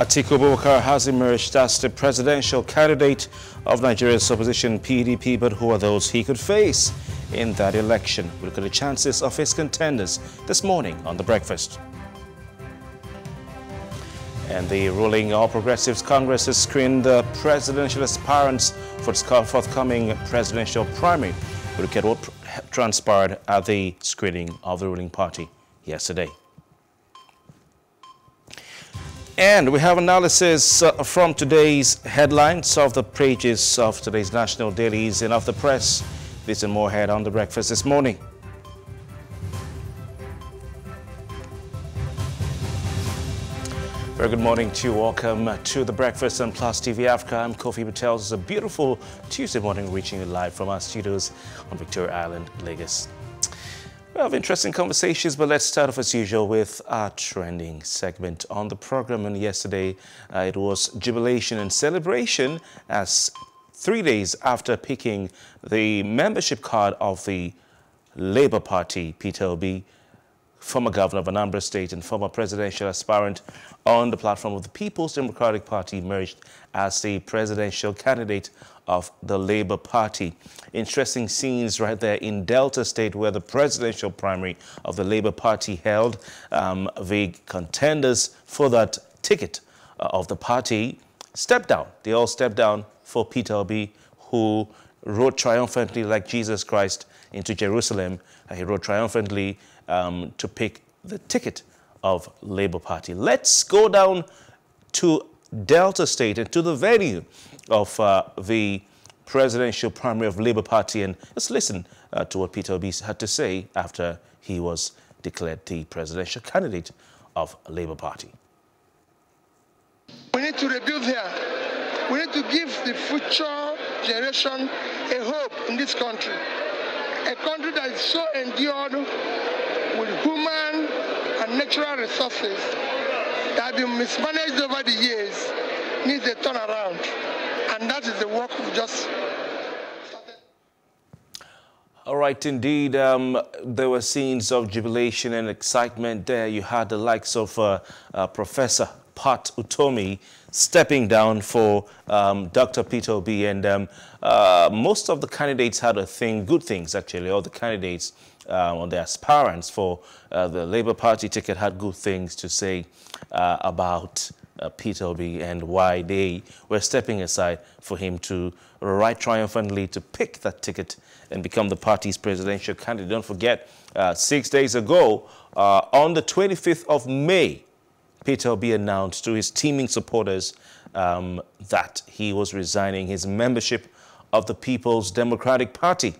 Atiku Abubakar has emerged as the presidential candidate of Nigeria's opposition PDP, but who are those he could face in that election? We look at the chances of his contenders this morning on The Breakfast. And the ruling All Progressives Congress has screened the presidential aspirants for its forthcoming presidential primary. We look at what transpired at the screening of the ruling party yesterday. And we have analysis uh, from today's headlines of the pages of today's national dailies and of the press. This and more head on the breakfast this morning. Very good morning to you. Welcome to the breakfast on Plus TV Africa. I'm Kofi Bartels. It's a beautiful Tuesday morning reaching you live from our studios on Victoria Island, Lagos. We have interesting conversations, but let's start off as usual with our trending segment on the program. And yesterday, uh, it was jubilation and celebration as three days after picking the membership card of the Labour Party, Peter Obi, former governor of Anambra State and former presidential aspirant on the platform of the People's Democratic Party, emerged as the presidential candidate of the Labour Party. Interesting scenes right there in Delta State where the presidential primary of the Labour Party held. Um, the contenders for that ticket uh, of the party stepped down. They all stepped down for Peter Obi, who rode triumphantly like Jesus Christ into Jerusalem. Uh, he rode triumphantly um, to pick the ticket of Labour Party. Let's go down to Delta State and to the venue of uh, the presidential primary of Labour Party and let's listen uh, to what Peter Obi had to say after he was declared the presidential candidate of Labour Party. We need to rebuild here. We need to give the future generation a hope in this country. A country that is so endured with human and natural resources that have been mismanaged over the years needs a turnaround. And that is the work we've just all right, indeed, um, there were scenes of jubilation and excitement there. You had the likes of uh, uh, Professor Pat Utomi stepping down for um, Dr. Peter Obi, and um, uh, most of the candidates had a thing, good things actually, all the candidates uh, or the aspirants for uh, the Labour Party ticket had good things to say uh, about uh, Peter Obi and why they were stepping aside for him to ride triumphantly to pick that ticket and become the party's presidential candidate. Don't forget, uh, six days ago, uh, on the 25th of May, Peter Obi announced to his teeming supporters um, that he was resigning his membership of the People's Democratic Party.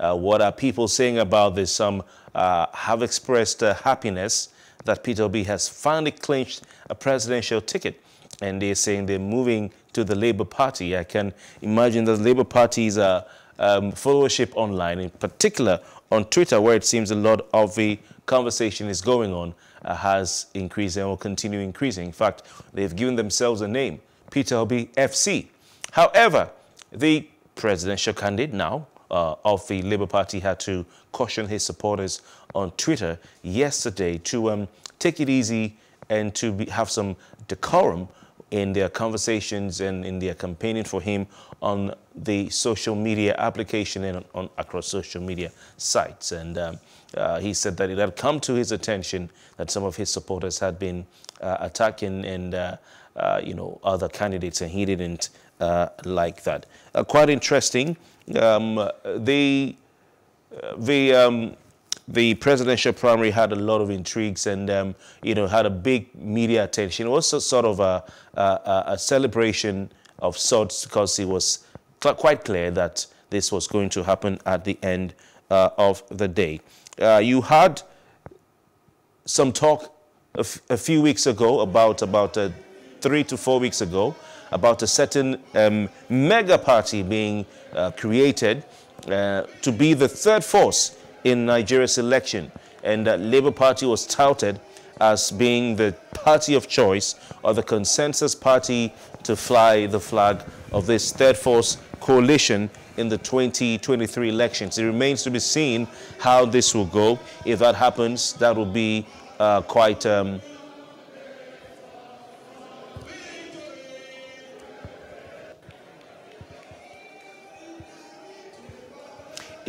Uh, what are people saying about this? Some uh, have expressed uh, happiness that Peter Obi has finally clinched a presidential ticket. And they're saying they're moving to the Labour Party. I can imagine the Labour Party's uh, um, followership online, in particular on Twitter, where it seems a lot of the conversation is going on, uh, has increased and will continue increasing. In fact, they've given themselves a name, Peter Obi FC. However, the presidential candidate now uh, of the Labour Party had to caution his supporters on Twitter yesterday to um, take it easy and to be, have some decorum in their conversations and in their campaigning for him on the social media application and on, on across social media sites. And um, uh, he said that it had come to his attention that some of his supporters had been uh, attacking and uh, uh you know other candidates, and he didn't like that. Uh, quite interesting. Um, the the um, the presidential primary had a lot of intrigues and, um, you know, had a big media attention. It was sort of a, a, a celebration of sorts because it was quite clear that this was going to happen at the end uh, of the day. Uh, you had some talk a, few weeks ago about, about uh, three to four weeks ago about a certain um, mega party being uh, created uh, to be the third force in Nigeria's election. And the Labour Party was touted as being the party of choice or the consensus party to fly the flag of this third force coalition in the 2023 elections. It remains to be seen how this will go. If that happens, that will be uh, quite um,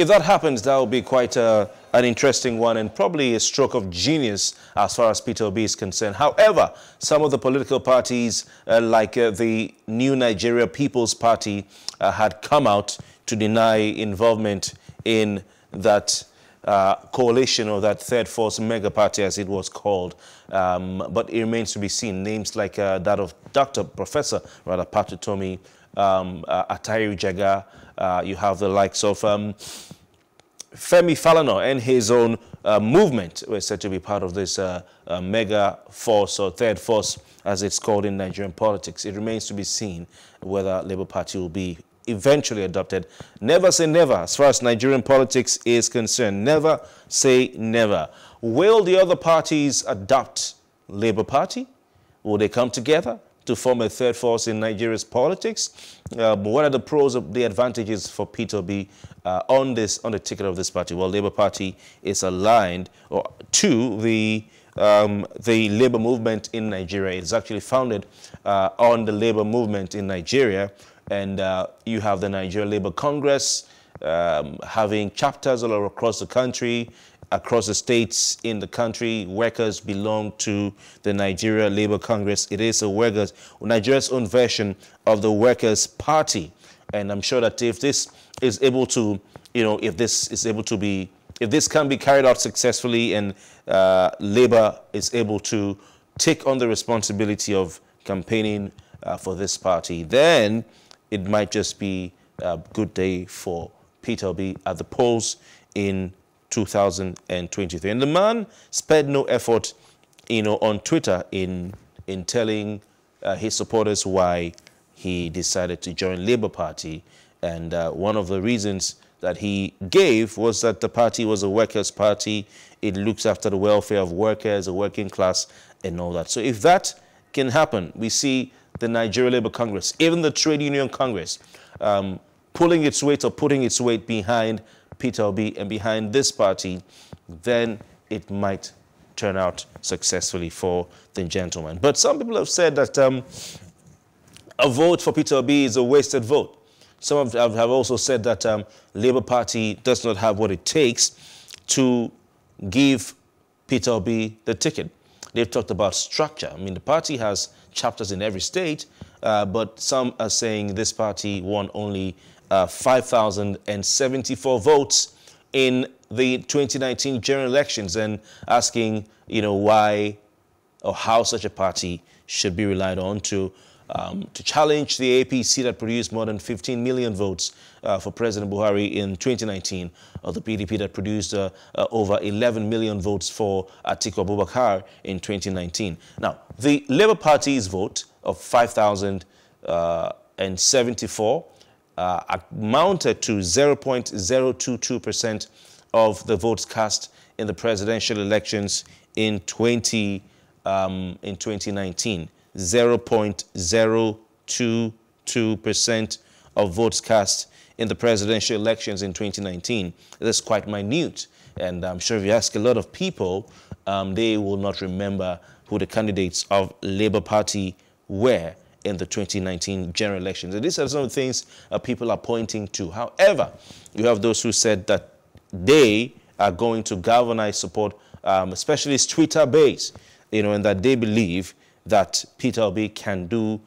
if that happens, that will be quite a, an interesting one and probably a stroke of genius as far as Peter Obi is concerned. However, some of the political parties, uh, like uh, the New Nigeria People's Party, uh, had come out to deny involvement in that uh, coalition or that third force mega party as it was called. Um, but it remains to be seen. Names like uh, that of Dr. Professor, rather, Pat Utomi, um, uh, Jega, uh, you have the likes of um, Femi Falana and his own uh, movement were said to be part of this uh, uh, mega force or third force, as it's called in Nigerian politics. It remains to be seen whether Labour Party will be eventually adopted. Never say never as far as Nigerian politics is concerned. Never say never. Will the other parties adopt Labour Party? Will they come together to form a third force in Nigeria's politics? Uh, what are the pros of the advantages for Peter Obi uh, on this on the ticket of this party? Well, Labour Party is aligned or, to the um, the labor movement in Nigeria. It's actually founded uh, on the labor movement in Nigeria, and uh, you have the Nigeria Labour Congress um, having chapters all across the country, across the states in the country. Workers belong to the Nigeria Labour Congress. It is a workers, Nigeria's own version of the Workers' Party. And I'm sure that if this is able to, you know, if this is able to be, if this can be carried out successfully and uh, Labour is able to take on the responsibility of campaigning uh, for this party, then it might just be a good day for Peter Obi at the polls in 2023. And the man spared no effort, you know, on Twitter in, in telling uh, his supporters why he decided to join Labour Party. And uh, one of the reasons that he gave was that the party was a workers' party. It looks after the welfare of workers, the working class, and all that. So if that can happen, we see the Nigeria Labour Congress, even the Trade Union Congress, um, pulling its weight or putting its weight behind Peter Obi and behind this party, then it might turn out successfully for the gentleman. But some people have said that um, a vote for Peter Obi is a wasted vote. Some have, also said that um, Labour Party does not have what it takes to give Peter Obi the ticket. They've talked about structure. I mean, the party has chapters in every state, uh, but some are saying this party won only uh, 5,074 votes in the 2019 general elections and asking, you know, why or how such a party should be relied on to um, to challenge the APC that produced more than 15 million votes uh, for President Buhari in 2019, or the PDP that produced uh, uh, over 11 million votes for Atiku Abubakar in 2019. Now, the Labour Party's vote of 5,074 uh, amounted to 0.022% of the votes cast in the presidential elections in 20 um, in 2019. 0.022% of votes cast in the presidential elections in 2019. That's quite minute. And I'm sure if you ask a lot of people, um, they will not remember who the candidates of Labour Party were in the 2019 general elections. And these are some things uh, people are pointing to. However, you have those who said that they are going to galvanize support, um, especially Twitter base, you know, and that they believe that Peter Obi can do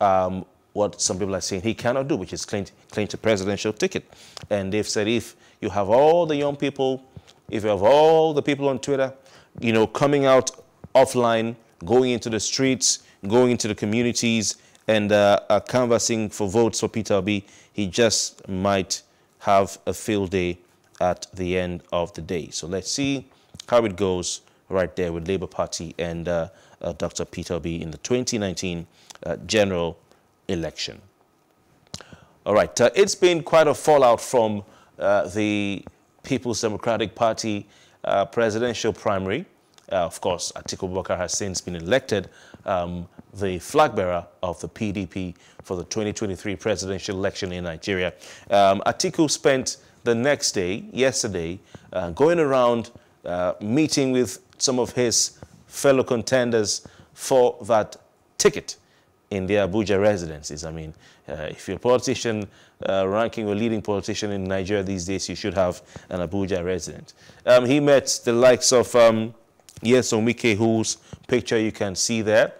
um, what some people are saying he cannot do, which is claim, claim to presidential ticket. And they've said if you have all the young people, if you have all the people on Twitter, you know, coming out offline, going into the streets, going into the communities, and uh, uh, canvassing for votes for Peter Obi, he just might have a field day at the end of the day. So let's see how it goes right there with Labour Party and uh, uh, Dr. Peter Obi in the 2019 uh, general election. All right, uh, it's been quite a fallout from the People's Democratic Party presidential primary. Uh, of course, Atiku Abubakar has since been elected um, the flag bearer of the PDP for the 2023 presidential election in Nigeria. Um, Atiku spent the next day, yesterday, going around meeting with some of his fellow contenders for that ticket in their Abuja residences. I mean, uh, if you're a politician, uh, ranking or leading politician in Nigeria these days, you should have an Abuja resident. Um, he met the likes of um, Nyesom Wike, whose picture you can see there.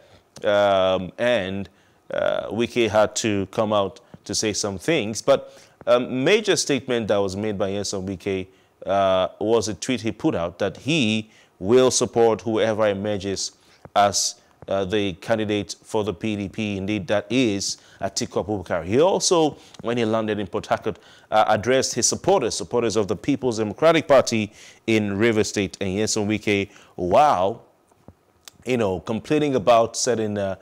Um, and uh, had to come out to say some things. But a major statement that was made by Nyesom Wike uh, was a tweet he put out that he will support whoever emerges as uh, the candidate for the PDP. Indeed, that is Atiku Abubakar. He also, when he landed in Port Harcourt, uh, addressed his supporters, supporters of the People's Democratic Party in River State and Nyesom Wike, wow, you know, complaining about setting a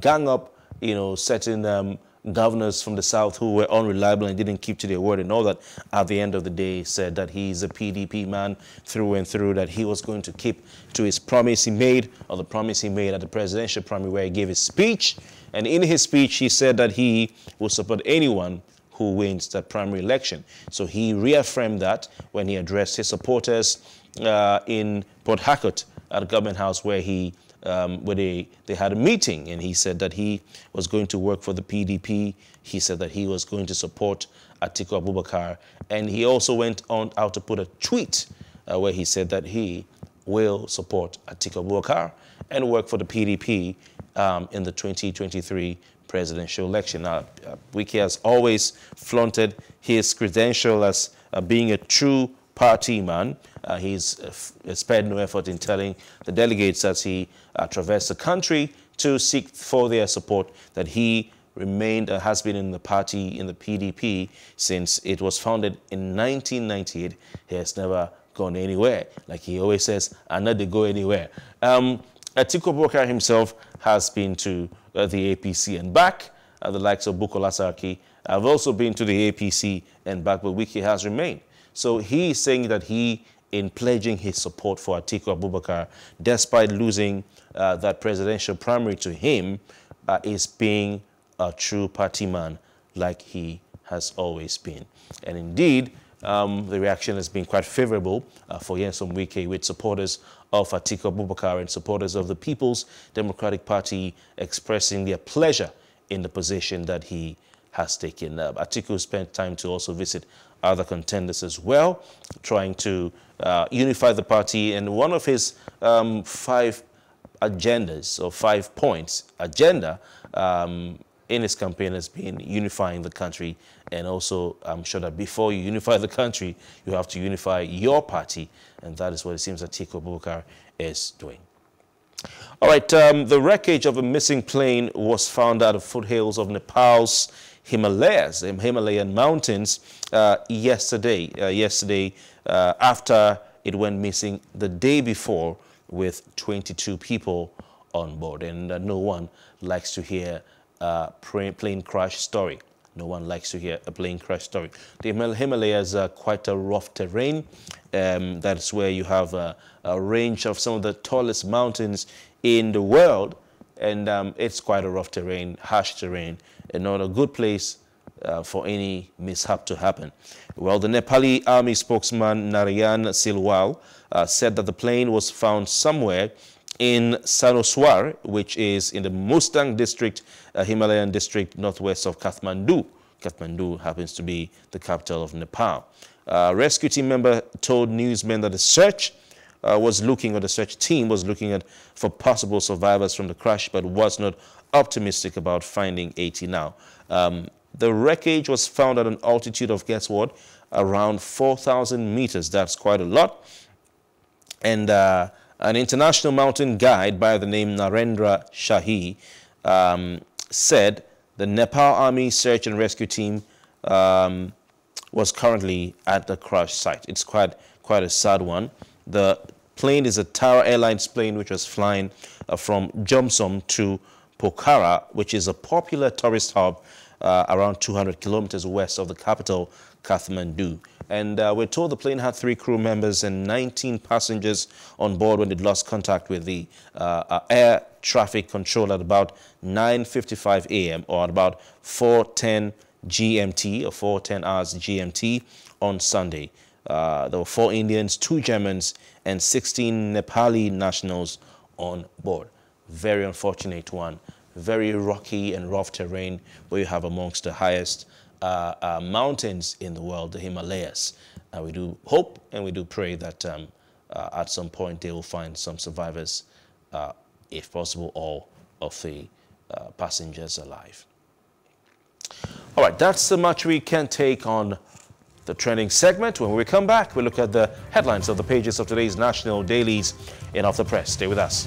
gang up, you know, setting um, governors from the South who were unreliable and didn't keep to their word and all that, at the end of the day said that he's a PDP man through and through, that he was going to keep to his promise he made, or the promise he made at the presidential primary where he gave his speech. And in his speech, he said that he will support anyone who wins that primary election. So he reaffirmed that when he addressed his supporters uh, in Port Harcourt at the government house where he um, where they, they had a meeting and he said that he was going to work for the PDP. He said that he was going to support Atiku Abubakar. And he also went on out to put a tweet uh, where he said that he will support Atiku Abubakar and work for the PDP um, in the 2023 presidential election. Now, uh, Wike has always flaunted his credential as uh, being a true party man. Uh, he's uh, spared no effort in telling the delegates as he uh, traversed the country to seek for their support that he remained uh, has been in the party in the PDP since it was founded in 1998. He has never gone anywhere. Like he always says, not to go anywhere. Um, Atiku Abubakar himself has been to uh, the APC and back. Uh, the likes of Bukola Saraki have also been to the APC and back, but Wike has remained. So he is saying that he, in pledging his support for Atiku Abubakar, despite losing uh, that presidential primary to him, uh, is being a true party man like he has always been. And indeed, um, the reaction has been quite favorable uh, for Nyesom Wike with supporters of Atiku Abubakar and supporters of the People's Democratic Party expressing their pleasure in the position that he has taken. Uh, Atiku spent time to also visit other contenders as well, trying to uh, unify the party. And one of his um, five agendas or five points agenda um, in his campaign has been unifying the country. And also, I'm sure that before you unify the country, you have to unify your party. And that is what it seems that Atiku Abubakar is doing. All right, um, the wreckage of a missing plane was found at the foothills of Nepal's Himalayas, the Himalayan mountains, uh, yesterday. Uh, yesterday, uh, after it went missing the day before with 22 people on board. And uh, no one likes to hear a plane crash story. No one likes to hear a plane crash story. The Himalayas are quite a rough terrain. Um, that's where you have a, a, range of some of the tallest mountains in the world. And um, it's quite a rough terrain, harsh terrain, and not a good place uh, for any mishap to happen. Well, the Nepali army spokesman Narayan Silwal uh, said that the plane was found somewhere in Sanoswar, which is in the Mustang district, uh, Himalayan district, northwest of Kathmandu. Kathmandu happens to be the capital of Nepal. Uh, rescue team member told newsmen that the search uh, was looking, or the search team was looking at for possible survivors from the crash, but was not optimistic about finding 80 now. Um, the wreckage was found at an altitude of, guess what, around 4,000 meters. That's quite a lot. And uh, an international mountain guide by the name Narendra Shahi um, said the Nepal Army search and rescue team um, was currently at the crash site. It's quite, quite a sad one. The plane is a Tara Airlines plane which was flying uh, from Jomsom to Pokhara, which is a popular tourist hub uh, around 200 kilometers west of the capital, Kathmandu. And uh, we're told the plane had three crew members and 19 passengers on board when it lost contact with the uh, uh air traffic control at about 9.55 a.m. or at about 4.10 GMT or 4.10 hours GMT on Sunday. Uh, there were four Indians, two Germans, and 16 Nepali nationals on board. Very unfortunate one very rocky and rough terrain where you have amongst the highest uh, uh, mountains in the world, the Himalayas. We do hope and we do pray that um, uh, at some point they will find some survivors, uh, if possible, all of the passengers alive. All right, that's the much we can take on the trending segment. When we come back, we look at the headlines of the pages of today's national dailies in Off the Press. Stay with us.